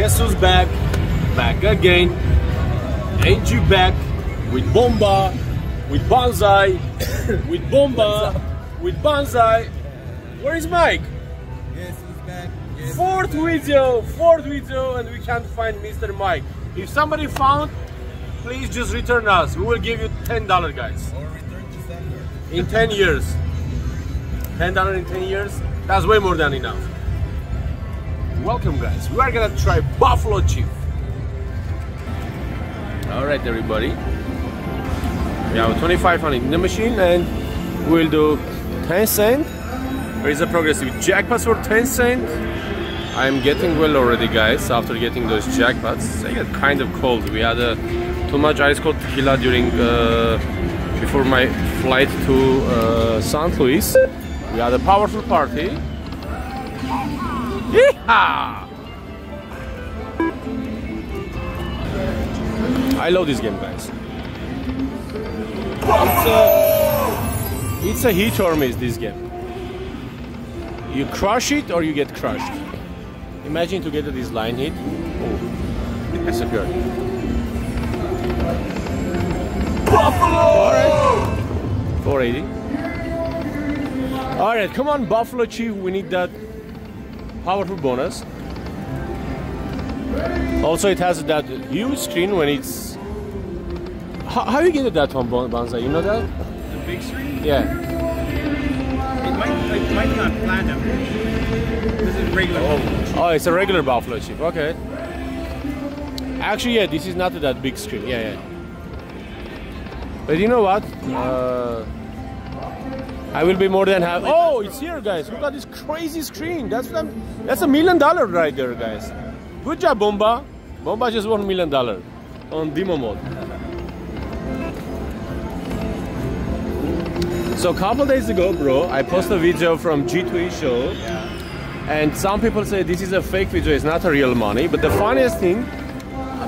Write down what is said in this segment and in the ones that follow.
Guess who's back? Back again. Ain't you back with Bomba, with Banzai, with Bomba, with Banzai. Where is Mike? Yes, he's back. Yes, Fourth video, fourth video, and we can't find Mr. Mike. If somebody found, please just return us. We will give you $10, guys. Or return to sender. In 10 years. $10 in 10 years? That's way more than enough. Welcome, guys. We are gonna try Buffalo Chief. All right, everybody. We have 2500 in the machine, and we'll do 10 cent. There is a progressive jackpot for 10 cent. I'm getting well already, guys. After getting those jackpots, I get kind of cold. We had uh, too much ice cold tequila during uh, before my flight to uh, St. Louis. We had a powerful party. Yeehaw! I love this game, guys. It's a, it's a hit or miss, this game. You crush it or you get crushed. Imagine to get this line hit. Oh, it disappeared. Alright. 480. Alright, come on, Buffalo Chief. We need that powerful bonus. Also, it has that huge screen when it's. How, how you get that one, Bon- Banzai? You know that? The big screen? Yeah. It might, it might not platinum. This is regular. Oh, it's a regular Buffalo Chief. Okay. Actually, yeah, this is not that big screen. Yeah, yeah. But you know what? Uh, I will be more than happy. Oh, it's here, guys. Look at this crazy screen. That's what I'm, that's a million dollar right there, guys. Good job, Bomba. Bomba just won a million dollar on demo mode. So a couple days ago, bro, I posted a video from G2E show. And some people say this is a fake video, it's not a real money. But the funniest thing,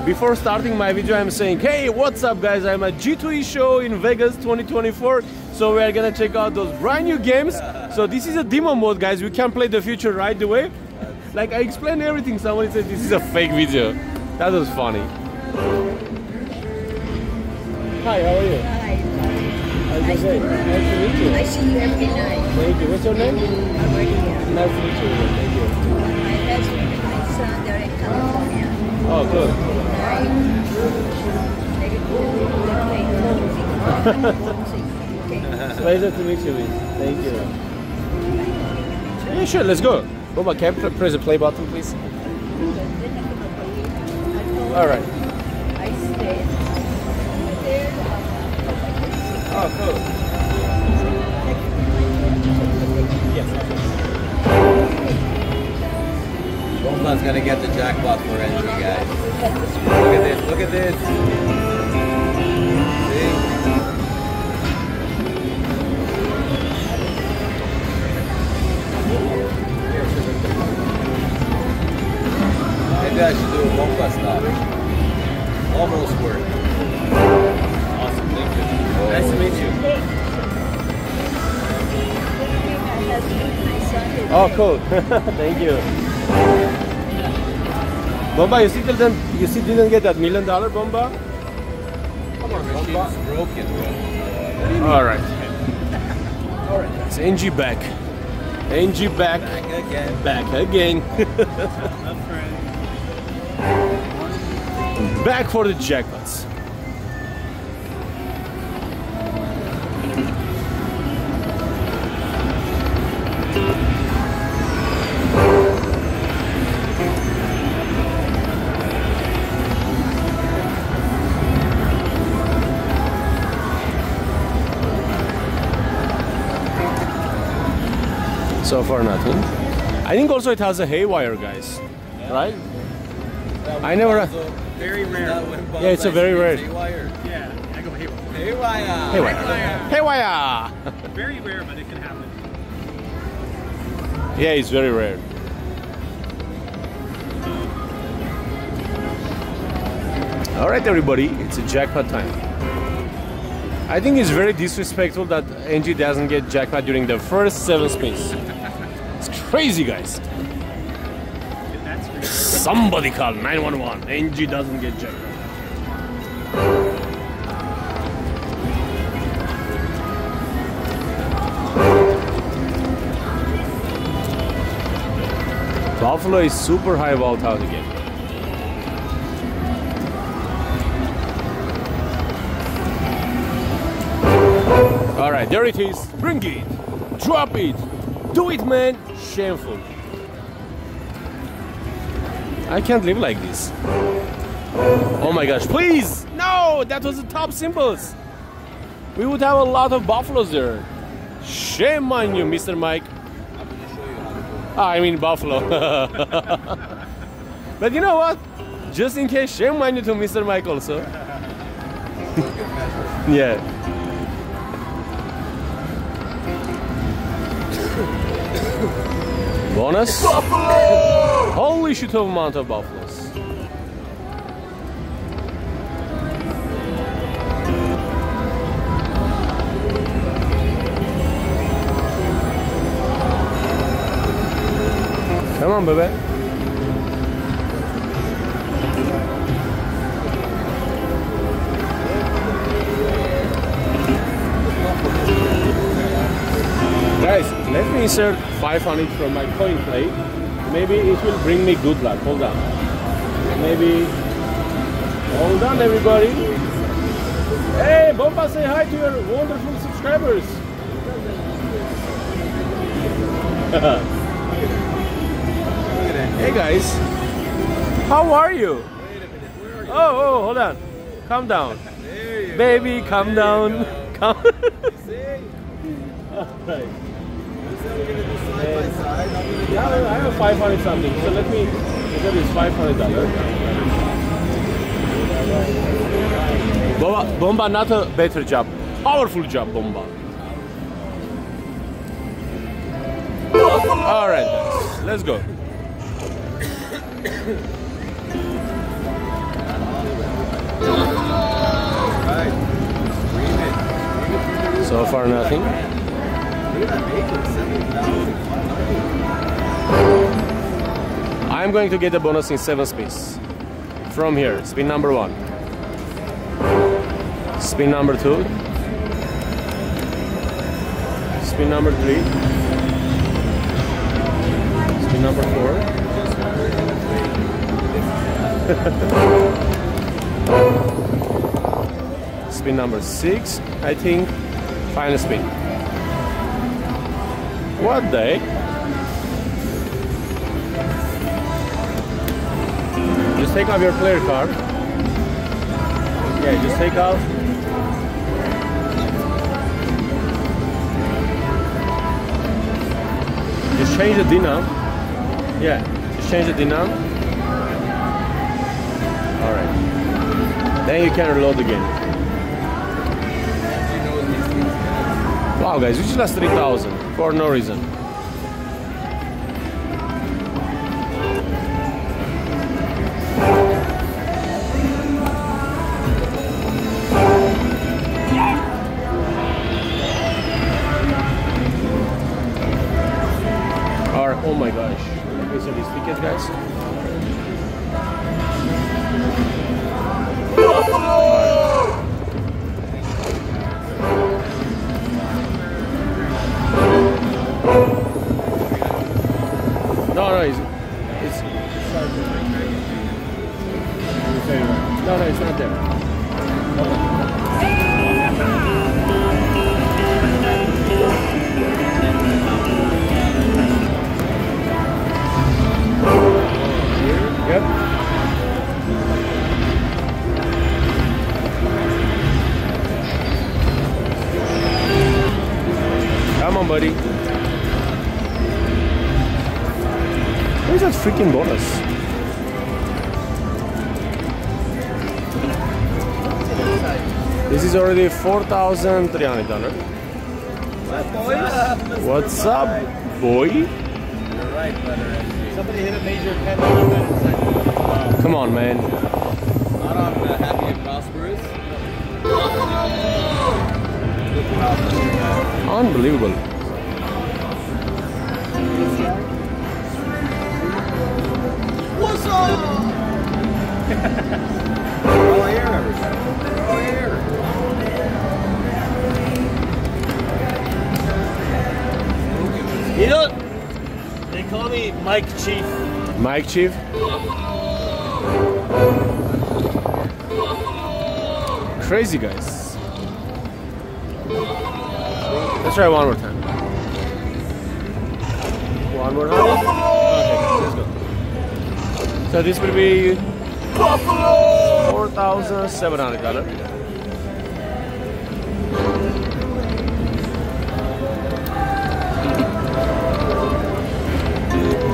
before starting my video, I'm saying, hey, what's up, guys? I'm at G2E show in Vegas 2024. So we are gonna check out those brand new games. So this is a demo mode, guys. We can play the future right away. Like I explained everything. Someone said this is a fake video. That was funny. Hi, how are you? Hi. How's your day? Nice to meet you. I see you every night. Thank you. What's your name? Maria. Nice to meet you. Thank you. My husband and my son, they're in California. Oh, good. Right? They they play Okay. Pleasure to meet you, Miss. Thank you. Yeah, sure, let's go. Bomba, can I press the play button, please? All right. I stayed. Oh, cool. Bomba's gonna get the jackpot for entry, guys. Look at this, look at this. Maybe I should do a Bomba stop. Almost worked. Awesome, thank you. Nice to meet you. My husband, my son, they Oh, cool. Thank you. Bomba, you still didn't, you still didn't get that million dollar, Bomba? Machine's broken, bro. All right. All right, guys. NG back. NG back. Back again. Back again. Back for the jackpots. So far, nothing. I think also it has a haywire, guys. Right? I never- Very rare. Yeah, it's a very rare. Haywire. Yeah, I go haywire. Haywire. Haywire. Haywire! Very rare, but it can happen. Yeah, it's very rare. All right, everybody, it's a jackpot time. I think it's very disrespectful that NG doesn't get jackpot during the first seven spins. It's crazy, guys. Somebody call 911. NG doesn't get jacked. Buffalo is super high volatile again. All right, there it is. Bring it. Drop it. Do it, man. Shameful. I can't live like this. Oh my gosh, please! No, that was the top symbols. We would have a lot of buffaloes there. Shame on you, Mr. Mike. Ah, I mean buffalo. but you know what? Just in case, shame on you to Mr. Mike also. yeah. Bonus. Holy shit of amount of buffaloes. Come on, insert 500 from my coin plate. Maybe it will bring me good luck. Hold on. Maybe. Hold on, everybody. Hey, Bomba, say hi to your wonderful subscribers. hey, guys. How are you? Are you? Oh, oh, hold on. Calm down. Baby, calm down. Calm. Alright. Yeah, I have 500 something. So let me get this 500 dollars. Bomba, Bomba, not a better job. Powerful job, Bomba. All right, let's go. So far, nothing. I'm going to get the bonus in seven spins. From here, spin number one. Spin number two. Spin number three. Spin number four. spin number six, I think. Final spin. What the heck? Just take off your player card. Yeah, just take off. Just change the denom. Yeah, just change the denom. Alright. Then you can reload again. Wow guys, we just lost 3000 for no reason. Where's that freaking bonus? This is already four thousand three hundred dollars. What's up, boy? Right, Somebody hit a major pen. Come on, man. Not on uh, Happy and Prosperous. Unbelievable. You know, they call me Mike Chief. Mike Chief. Crazy guys. Let's try one more time. One more time. So this will be Buffalo four thousand seven hundred dollars.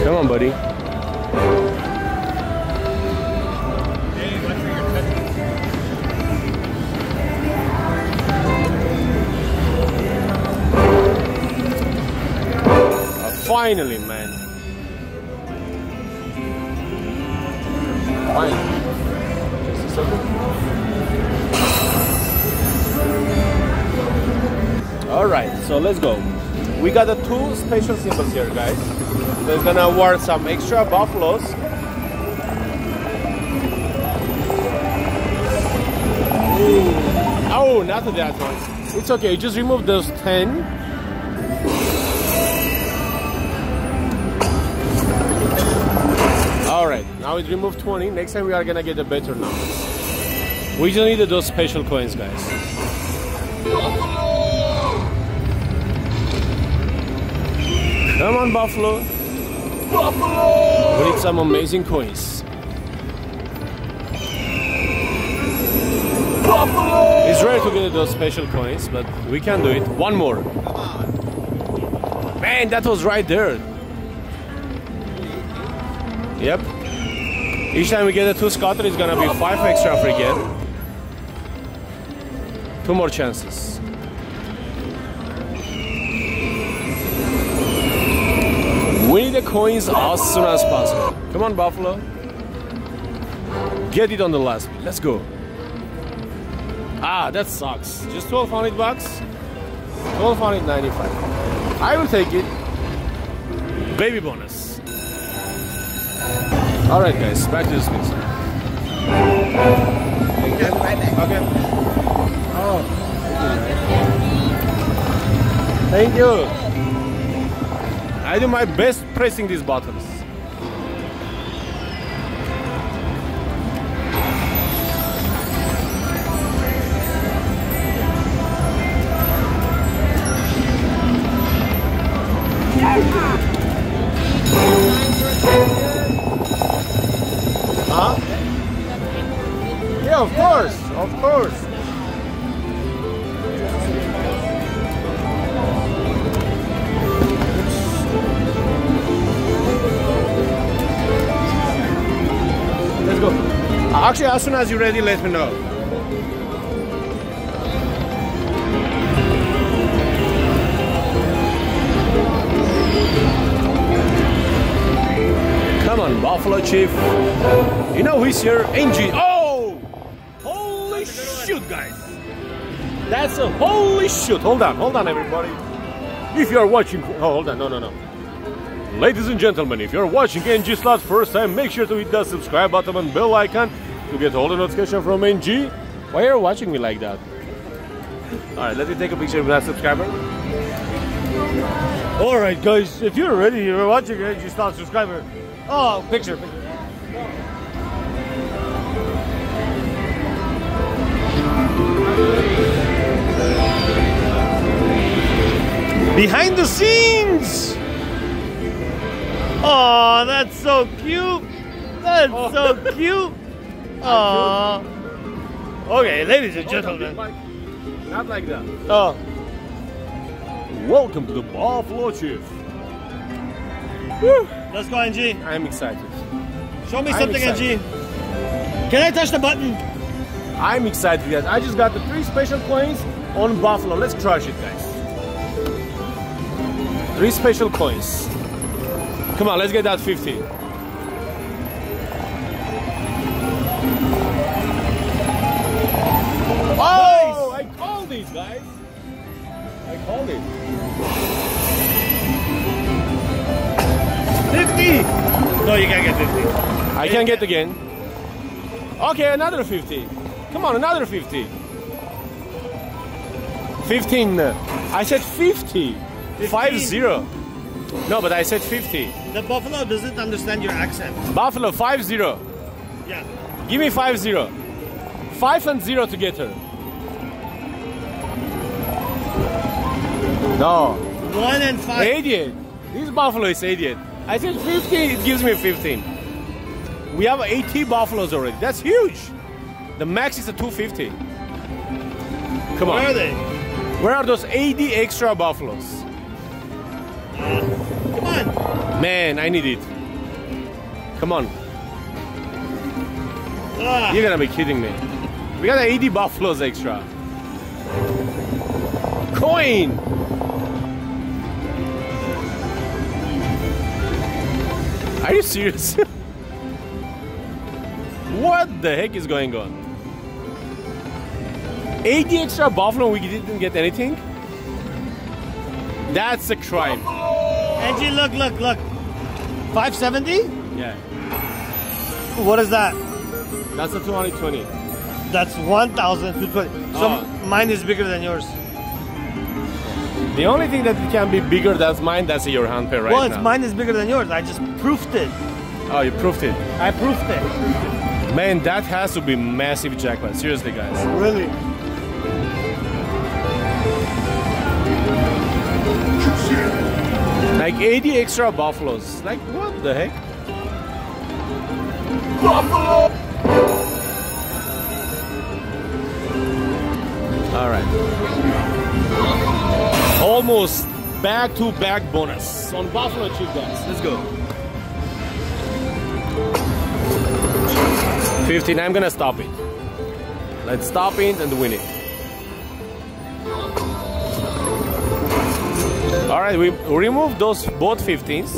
Come on, buddy. Finally, man. fine. Just a second. Alright, so let's go. We got the two special symbols here, guys. So it's gonna award some extra buffaloes Ooh. Oh, not that one. It's okay. You just remove those 10 now it removed 20. Next time we are gonna get a better numbers. We just needed those special coins, guys. Come on, Buffalo. Buffalo! We need some amazing coins. Buffalo! It's rare to get those special coins, but we can do it. One more. Man, that was right there. Yep. Each time we get a two scatter, it's gonna be five extra free get. Two more chances. We need the coins as soon as possible. Come on, Buffalo. Get it on the last. Let's go. Ah, that sucks. Just 1200 bucks? 1295. I will take it. Baby bonus. All right, guys, back to the space. Okay. Oh. Thank you. I do my best pressing these buttons. Of course, of course. Let's go. Actually, as soon as you're ready, let me know. Come on, Buffalo Chief. You know who's here? Angie. Oh! That's a holy shoot. Hold on, hold on, everybody. If you're watching, oh, hold on, no, no, no. Ladies and gentlemen, if you're watching NG Slots first time, make sure to hit the subscribe button and bell icon to get all the notification from NG. Why are you watching me like that? Alright, let me take a picture with that subscriber. Alright guys, if you're ready, you're watching NG Slots subscriber. Oh, picture, picture. Behind the scenes! Oh, that's so cute. That's oh. so cute. Oh. Okay, ladies and gentlemen. Not like that. Oh. Welcome to the Buffalo Chief. Woo. Let's go, NG. I'm excited. Show me I'm something, excited. NG. Can I touch the button? I'm excited, guys. I just got the three special coins on Buffalo. Let's crush it, guys. Three special coins. Come on, let's get that 50. Oh, I called these guys. I called it. 50! No, you can't get 50. I I can get again. Okay, another 50. Come on, another 50. 15. I said 50. 5 0. No, but I said 50. The buffalo doesn't understand your accent. Buffalo 5 0. Yeah. Give me 5 0. 5 and 0 together. No. One and five. 88. This buffalo is 88. I said 50, it gives me 15. We have 80 buffaloes already. That's huge. The max is a 250. Come on. Where are they? Where are those 80 extra buffaloes? Come on. Man, I need it. Come on. Ah, You're gonna be kidding me. We got 80 buffaloes extra. Coin! Are you serious? what the heck is going on? 80 extra buffalo, we didn't get anything? That's a crime. Angie, look, look, look. 570? Yeah. What is that? That's a 220. That's 1,220. So Oh. mine is bigger than yours. The only thing that can be bigger than mine, that's your handpay right well, it's now. mine is bigger than yours. I just proofed it. Oh, you proved it. I proofed it. Man, that has to be massive jackpot. Seriously, guys. Really? Like 80 extra buffaloes. Like, what the heck? All right. Almost back to back bonus on Buffalo Chief, guys. Let's go. 15. I'm gonna stop it. Let's stop it and win it. All right, we remove those both 15s.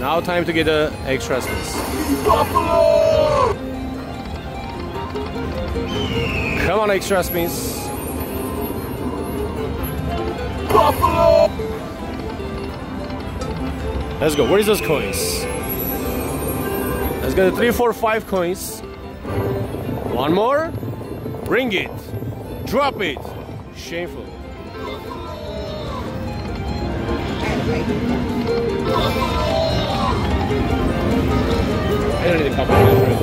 Now time to get the extra space. Come on, extra spins. Let's go. Where is those coins? Let's get the three, four, five coins. One more. Bring it. Drop it. Shameful. I don't need a couple of minutes.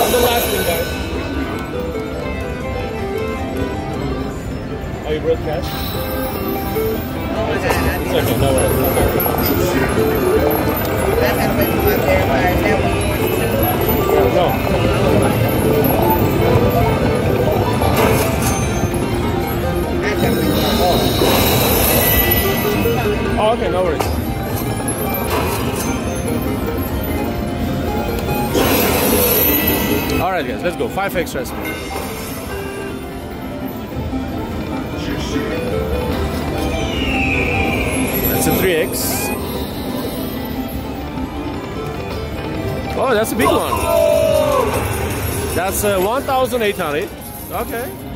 I'm the last one, guys. Oh, you brought cash? It's okay, no worries. No. Okay, no worries. All right, guys, let's go. Five extras. That's a 3x. Oh, that's a big one. That's uh, 1,800. Okay.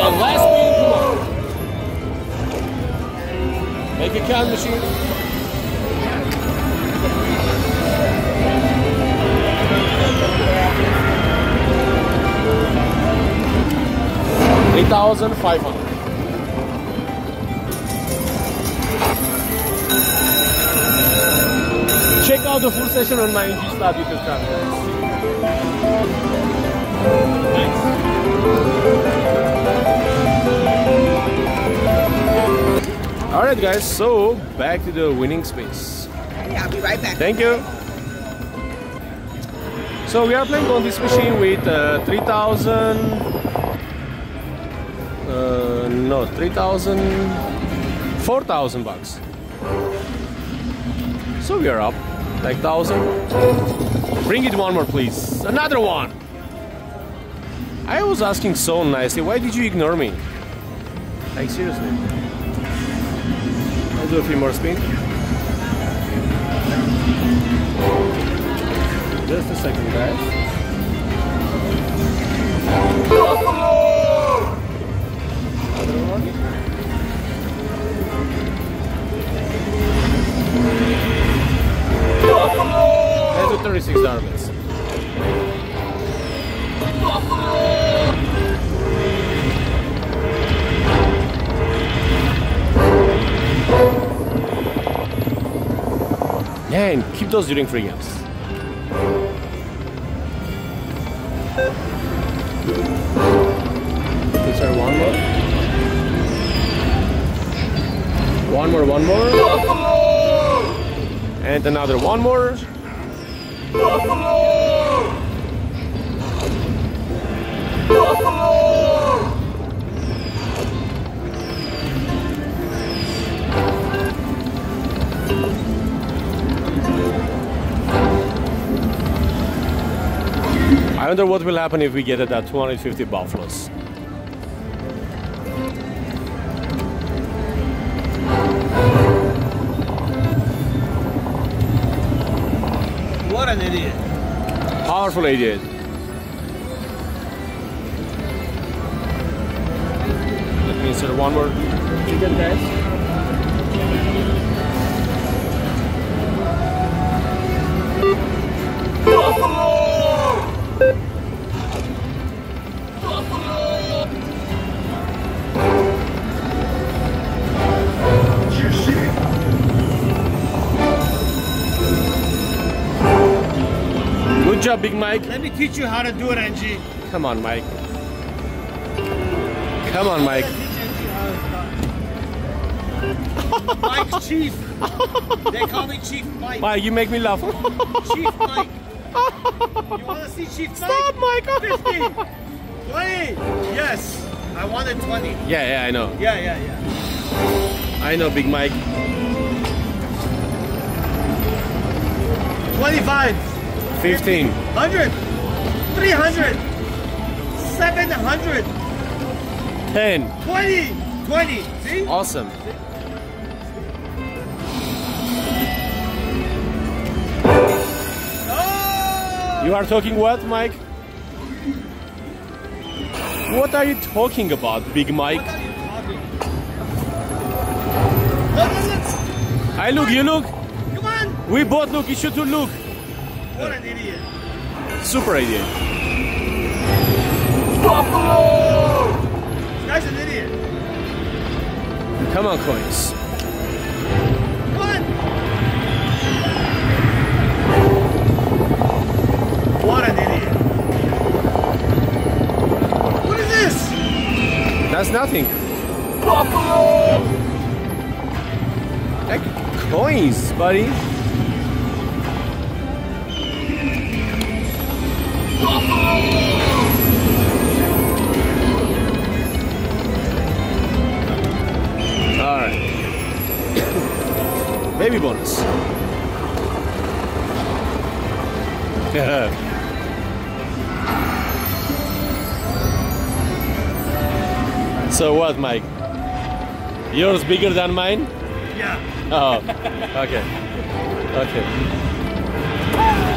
Last come on. Make a count machine. Eight thousand five hundred. Check out the full session on my NG Slot YouTube channel. All right, guys. So back to the winning space. Yeah, I'll be right back. Thank you. So we are playing on this machine with uh, 3,000. Uh, no, 3,000. 4,000 bucks. So we are up like 1,000. Bring it one more, please. Another one. I was asking so nicely. Why did you ignore me? Like seriously. I'll do a few more spins. Just a second, guys. Let's do 36 darmets. Yeah, and keep those during free games. Is there one more? One more, one more. And another one more. I wonder what will happen if we get it at 250 buffaloes. What an idiot. Powerful 88. Let me insert one more chicken test. Good job, Big Mike. Let me teach you how to do it, Angie. Come on, Mike. Come on, Mike. Mike's chief. They call me Chief Mike. Mike, you make me laugh. Chief Mike. You want to see Chief Stop, Mike? Mike. 50. 20. Yes. I wanted 20. yeah, yeah, I know. Yeah, yeah, yeah. I know, Big Mike. 25. 15. 100. 300. 700. 10. 20. 20. See? Awesome. Oh! You are talking what, Mike? What are you talking about, Big Mike? What are you talking? Look, look, look. I look, you look. Come on. We both look. You should too look. What an idiot. Super idiot. This guy's an idiot. Come on, coins. On. What an idiot. What is this? That's nothing. Like coins, buddy. All right. Baby bonus. Yeah. So what, Mike? Yours bigger than mine? Yeah. Oh, okay. Okay.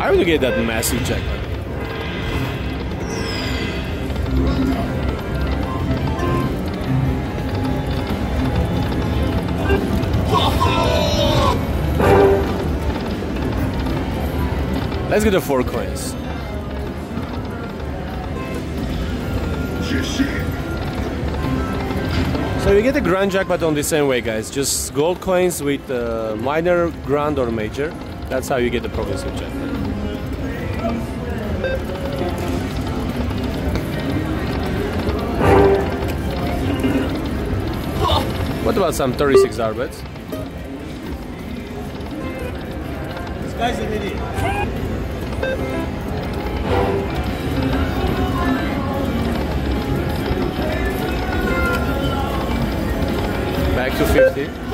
I will get that massive jackpot. Let's get the four coins. So you get the grand jackpot on the same way, guys. Just gold coins with uh, minor, grand, or major. That's how you get the progressive jackpot. What about some 36 arbets? This guy's an idiot. Back to 50.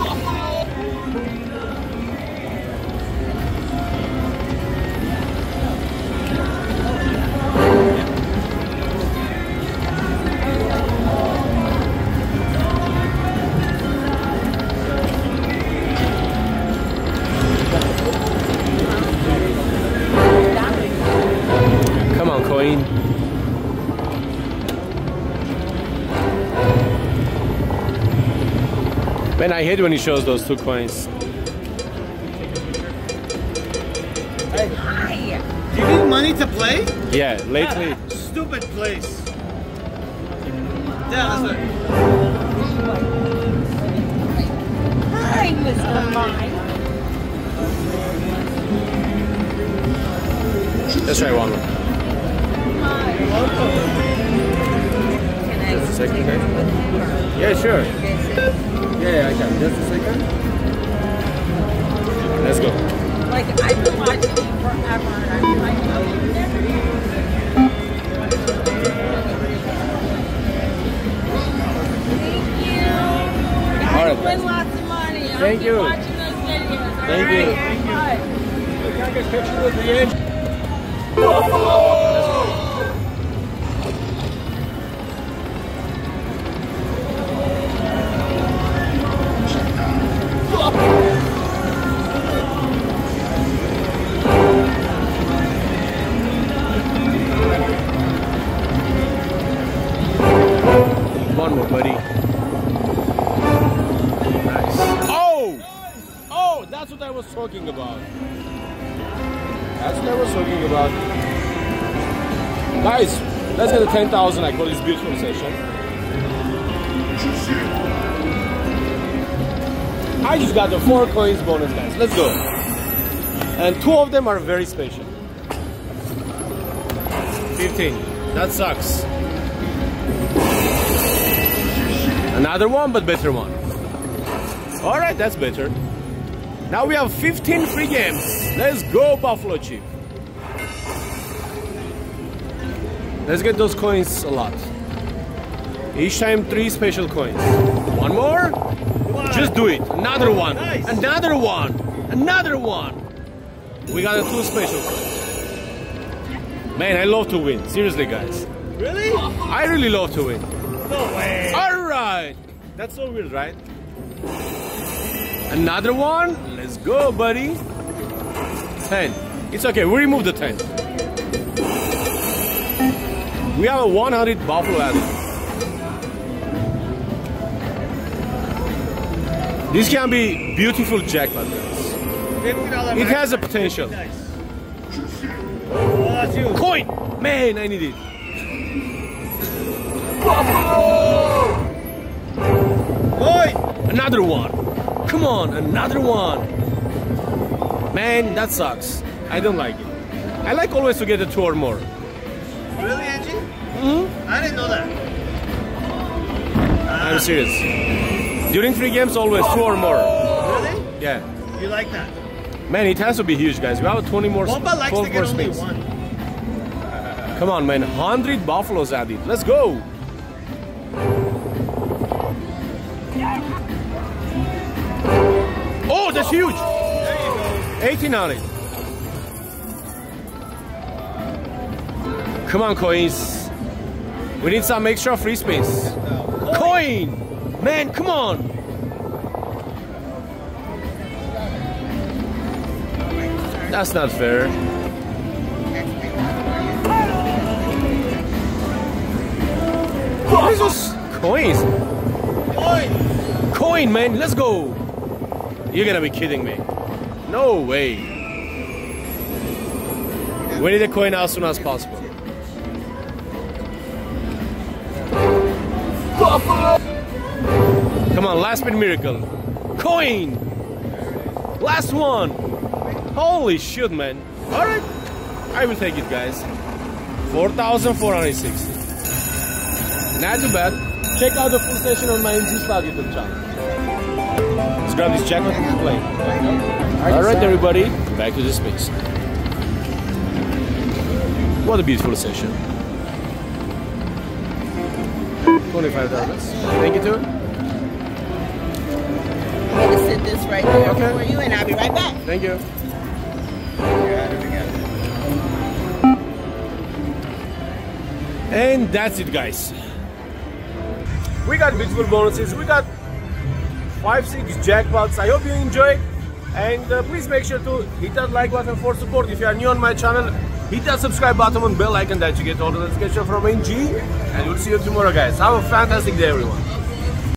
Man, I hate when he shows those two coins. Hi. Do you need money to play? Yeah, lately. Stupid place. Yeah, that's what. Hi, Mr. Mine. Let's try one more. Can I Just a second, take okay? it with me, or Yeah, sure. you guys say- Yeah, yeah, I can. Just a second. Let's go. Like, I've been watching you forever, and I'm like, oh, you never Thank you. Guys, All right, win lots of money. I'll Thank keep you. watching those videos. all Thank you. right? Bye. One more, buddy. Nice. Oh! Oh, that's what I was talking about. That's what I was talking about. Guys, let's get a 10,000 I call this beautiful session. I just got the four coins bonus, guys. Let's go. And two of them are very special. 15. That sucks. Another one, but better one. All right, that's better. Now we have 15 free games. Let's go, Buffalo Chief. Let's get those coins a lot. Each time, three special coins. One more? Just do it. Another one. Nice. Another one. Another one. We got a two special coins. Man, I love to win. Seriously, guys. Really? I really love to win. No way. Right. That's so weird, right? Another one. Let's go, buddy. 10. It's okay. We remove the 10. We have a 100 buffalo added. This can be beautiful jackpot, guys. It has a potential. Nice. That's you. Coin! Man, I need it. Boy! Another one. Come on, another one. Man, that sucks. I don't like it. I like always to get a two or more. Really, Angie? Mm-hmm. I didn't know that. I'm serious. During three games, always two or more. Really? Yeah. You like that? Man, it has to be huge, guys. We have 20 more, Wampa likes to get only spins. one. Come on, man. 100 buffaloes added. Let's go. Oh, that's huge. There you go. 18 on it. Come on, coins. We need some extra free space. Coin! Man, come on! That's not fair. Those coins? Boy! Coin, man, let's go! You're gonna be kidding me. No way. We need a coin as soon as possible. Come on, last minute miracle. Coin! Last one! Holy shit, man. Alright. I will take it, guys. 4,460. Not too bad. Check out the full session on my NG Slot YouTube channel. Let's grab this jacket and play. Alright, everybody. Back to the space. What a beautiful session. Twenty-five dollars. Thank you, too. I'm gonna sit this right there Okay. for you, and I'll be right back. Thank you. And that's it, guys. We got beautiful bonuses. We got five, six jackpots. I hope you enjoyed. And uh, please make sure to hit that like button for support. If you are new on my channel, Hit that subscribe button and bell icon that you get all the notification from NG. And we'll see you tomorrow, guys. Have a fantastic day, everyone.